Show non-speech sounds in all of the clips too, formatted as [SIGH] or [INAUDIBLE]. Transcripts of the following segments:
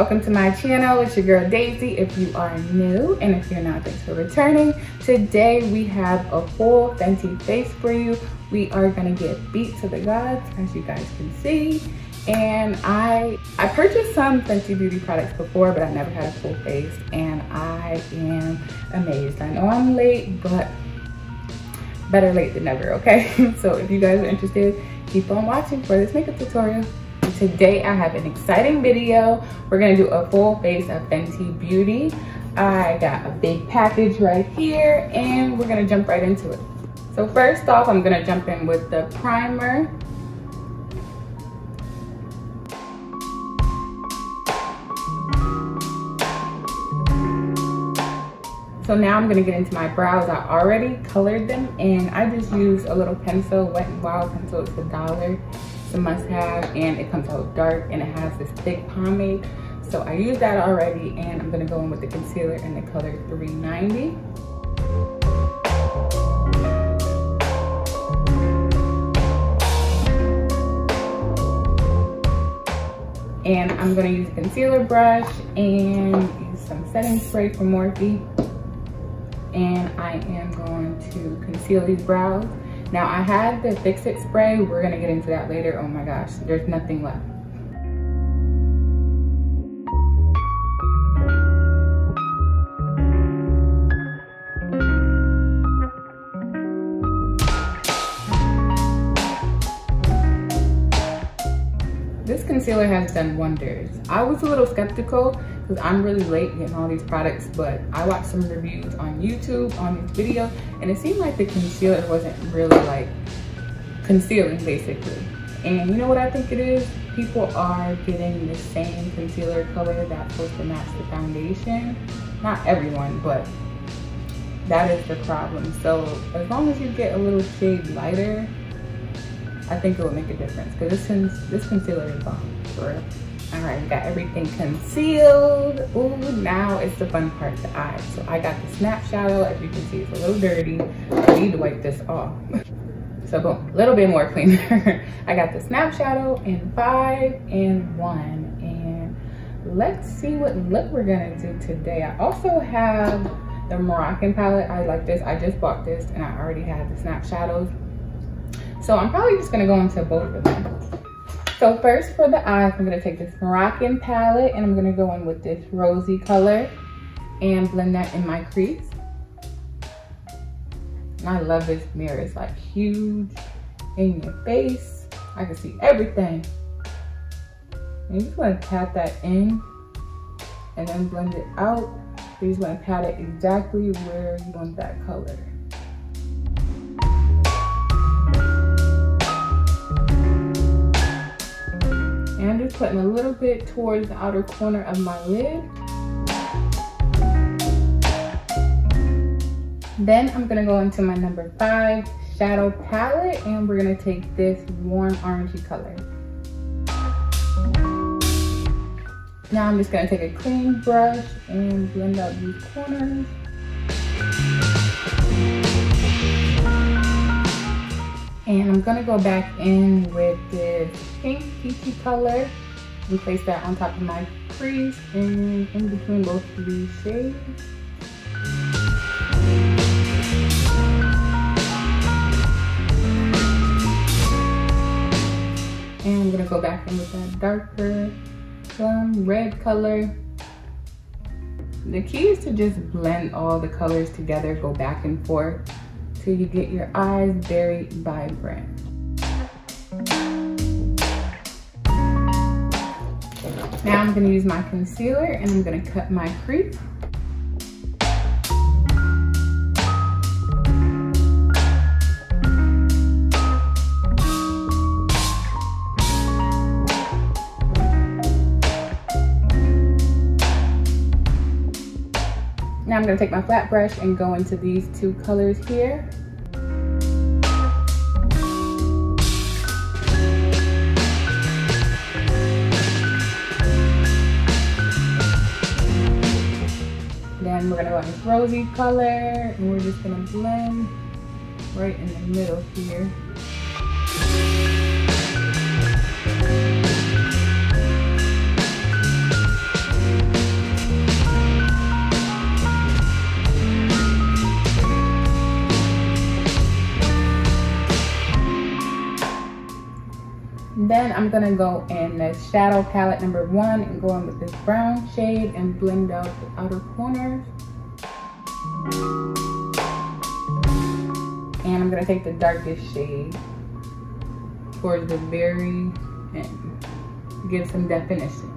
welcome to my channel. It's your girl Daisy if you are new and if you're not, thanks for returning. Today we have a full Fenty face for you. We are gonna get beat to the gods as you guys can see. And I, I purchased some Fenty Beauty products before, but I never had a full face and I am amazed. I know I'm late, but better late than never, okay? [LAUGHS] so if you guys are interested, keep on watching for this makeup tutorial. Today I have an exciting video. We're gonna do a full face of Fenty Beauty. I got a big package right here and we're gonna jump right into it. So first off, I'm gonna jump in with the primer. So now I'm gonna get into my brows. I already colored them and I just used a little pencil, Wet n Wild pencil, it's a dollar. It's a must have and it comes out dark and it has this thick pomade. So I used that already and I'm gonna go in with the concealer in the color 390. And I'm gonna use a concealer brush and use some setting spray from Morphe. And I am going to conceal these brows. Now I had the Fix It spray. We're gonna get into that later. Oh my gosh, there's nothing left. This concealer has done wonders. I was a little skeptical because I'm really late getting all these products, but I watched some reviews on YouTube on this video and it seemed like the concealer wasn't really like concealing basically. And you know what I think it is? People are getting the same concealer color that's supposed to match the foundation. Not everyone, but that is the problem. So as long as you get a little shade lighter, I think it will make a difference because this, this concealer is bomb for real. All right, we got everything concealed. Ooh, now it's the fun part, the eyes. So I got the snap shadow. As you can see, it's a little dirty. I need to wipe this off. So boom, a little bit more cleaner. [LAUGHS] I got the snap shadow in five and one. And let's see what look we're gonna do today. I also have the Moroccan palette. I like this. I just bought this and I already have the snap shadows. So I'm probably just gonna go into both of them. So first for the eyes, I'm gonna take this Moroccan palette and I'm gonna go in with this rosy color and blend that in my crease. And I love this mirror, it's like huge in your face. I can see everything. And you just wanna pat that in and then blend it out. You just wanna pat it exactly where you want that color. Putting a little bit towards the outer corner of my lid. Then I'm gonna go into my number five shadow palette and we're gonna take this warm orangey color. Now I'm just gonna take a clean brush and blend out these corners. And I'm gonna go back in with this pink peachy color and place that on top of my crease and in between both of these shades. And I'm gonna go back in with that darker plum red color. The key is to just blend all the colors together, go back and forth till you get your eyes very vibrant. Now I'm gonna use my concealer and I'm gonna cut my crease. I'm gonna take my flat brush and go into these two colors here. Then we're gonna go in this rosy color and we're just gonna blend right in the middle here. Then I'm gonna go in the shadow palette number one and go in with this brown shade and blend out the outer corners. And I'm gonna take the darkest shade towards the very end, give some definition.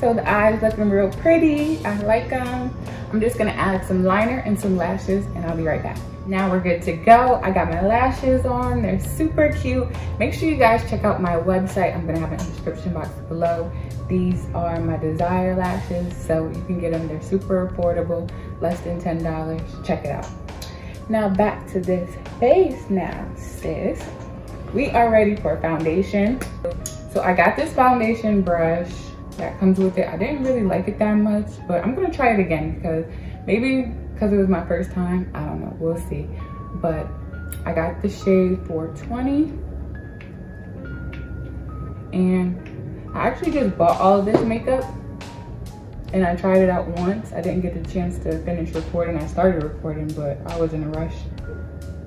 So the eyes looking real pretty. I like them. I'm just gonna add some liner and some lashes and I'll be right back. Now we're good to go. I got my lashes on. They're super cute. Make sure you guys check out my website. I'm gonna have it in the description box below. These are my desire lashes. So you can get them. They're super affordable, less than $10. Check it out. Now back to this face now, sis. We are ready for foundation. So I got this foundation brush that comes with it. I didn't really like it that much, but I'm gonna try it again because maybe because it was my first time, I don't know, we'll see. But I got the shade 420 and I actually just bought all of this makeup and I tried it out once. I didn't get the chance to finish recording. I started recording, but I was in a rush.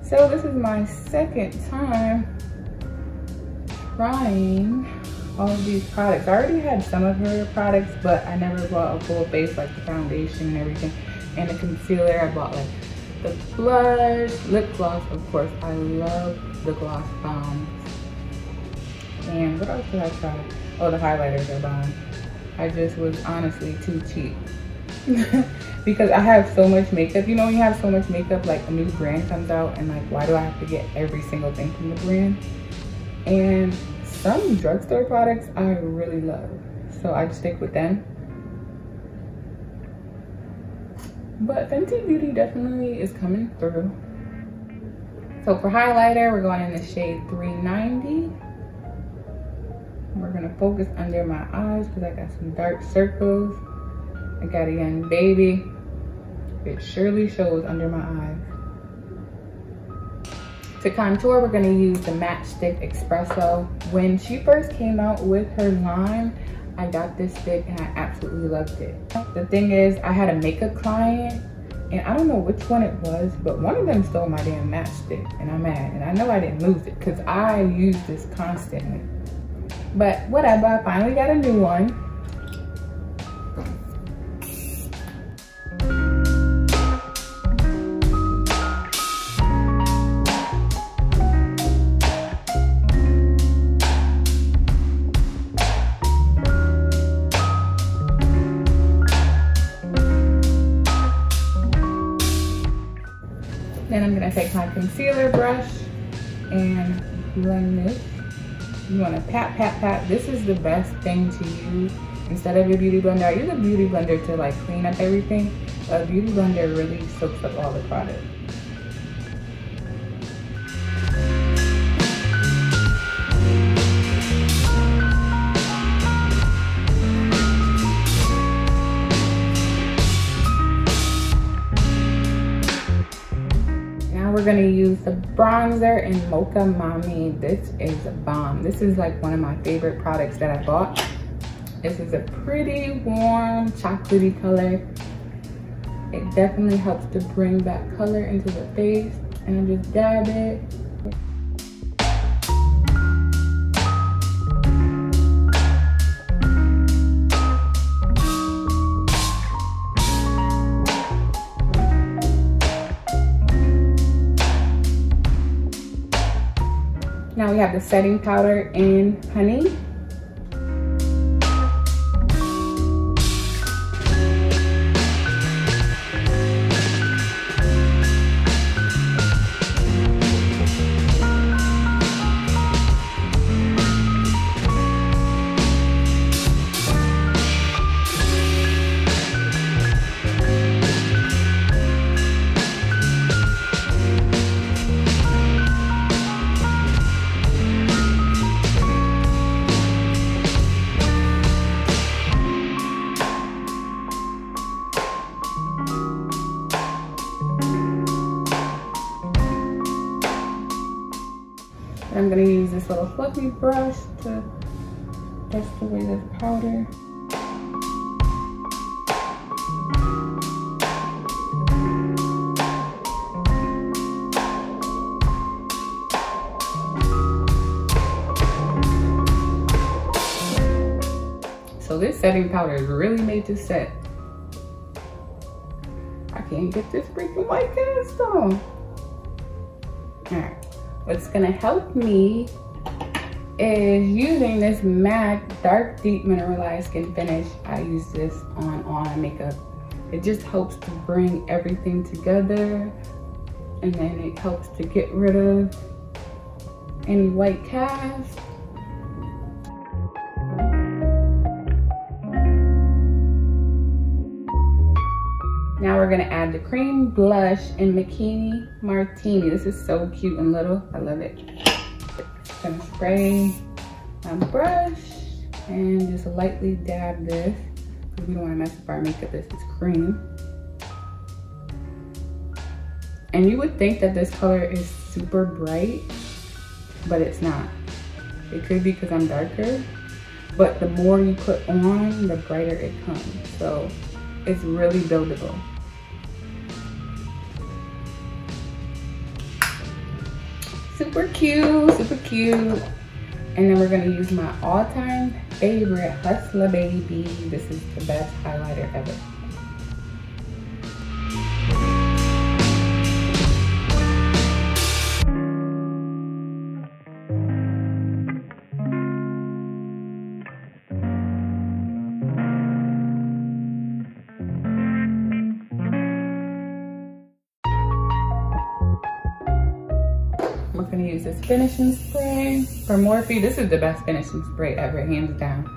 So this is my second time trying all of these products. I already had some of her products, but I never bought a full face like the foundation and everything. And the concealer, I bought like the blush, lip gloss, of course. I love the gloss bombs. And what else did I try? Oh, the highlighters are bomb. I just was honestly too cheap. [LAUGHS] because I have so much makeup. You know, when you have so much makeup, like a new brand comes out and like, why do I have to get every single thing from the brand? And some drugstore products I really love. So I stick with them. But Fenty Beauty definitely is coming through. So for highlighter, we're going in the shade 390. We're gonna focus under my eyes because I got some dark circles. I got a young baby. It surely shows under my eyes. To contour, we're gonna use the Match Stix Espresso. When she first came out with her line, I got this stick and I absolutely loved it. The thing is, I had a makeup client and I don't know which one it was, but one of them stole my damn Match Stix and I'm mad. And I know I didn't lose it because I use this constantly. But whatever, I finally got a new one. I'm gonna take my concealer brush and blend this. You wanna pat, pat, pat. This is the best thing to use instead of your beauty blender. I use a beauty blender to like clean up everything. A beauty blender really soaks up all the product. Gonna use the bronzer in Mocha Mami. This is a bomb. This is like one of my favorite products that I bought. This is a pretty warm chocolatey color. It definitely helps to bring back color into the face and I just dab it Now we have the setting powder and honey. fluffy brush to brush away this powder. So this setting powder is really made to set. I can't get this freaking white cast on. All right, what's gonna help me is using this MAC Dark Deep Mineralized Skin Finish. I use this on all my makeup. It just helps to bring everything together and then it helps to get rid of any white cast. Now we're gonna add the cream blush in Bikini Martini. This is so cute and little, I love it. Spray my brush and just lightly dab this because we don't wanna mess up our makeup, this is cream. And you would think that this color is super bright, but it's not. It could be because I'm darker, but the more you put on, the brighter it comes. So it's really buildable. Super cute, super cute. And then we're gonna use my all-time favorite Hustla Baby. This is the best highlighter ever. Finishing spray for Morphe. This is the best finishing spray ever, hands down.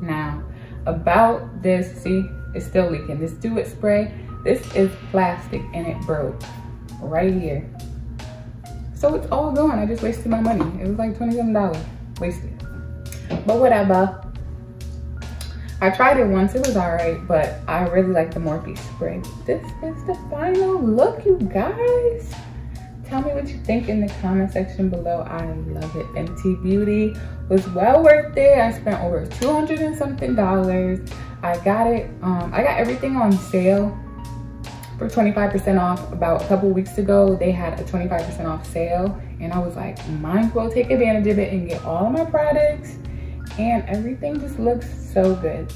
Now, about this, see, it's still leaking. This Do It spray, this is plastic and it broke right here. So it's all gone. I just wasted my money. It was like $27 wasted. But whatever. I tried it once, it was all right, but I really like the Morphe spray. This is the final look, you guys. Tell me what you think in the comment section below. I love it. Fenty Beauty was well worth it. I spent over 200 and something dollars. I got it, um, I got everything on sale for 25% off about a couple weeks ago. They had a 25% off sale and I was like, might as well take advantage of it and get all my products and everything just looks so good.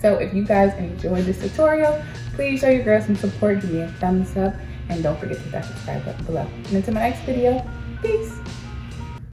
So if you guys enjoyed this tutorial, please show your girl some support, give me a thumbs up, and don't forget to hit that subscribe button below. And until my next video, peace.